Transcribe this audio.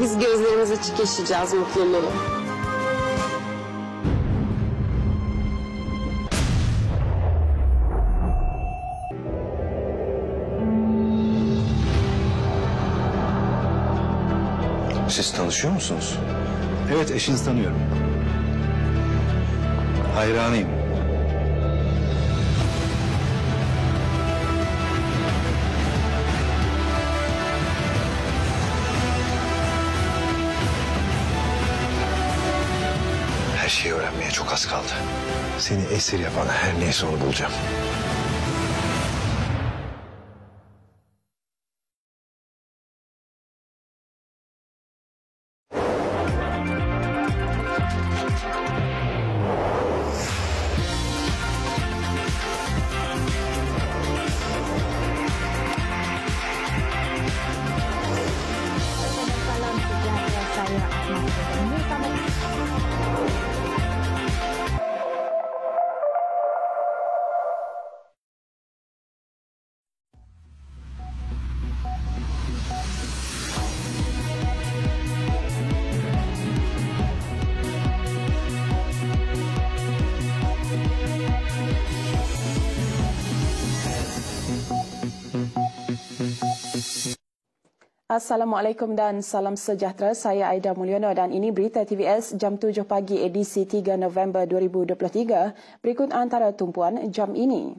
Biz gözlerimiz açık yaşayacağız mutluluğu. Siz tanışıyor musunuz? Evet eşinizi tanıyorum. Hayranıyım. Şeyi öğrenmeye çok az kaldı. Seni esir yapan her neyse onu bulacağım. Salam sejahtera saya Ahmad Ini Assalamualaikum dan salam sejahtera. Saya Aida Mulyono dan ini berita TVS jam 7 pagi edisi 3 November 2023. Berikut antara tumpuan jam ini.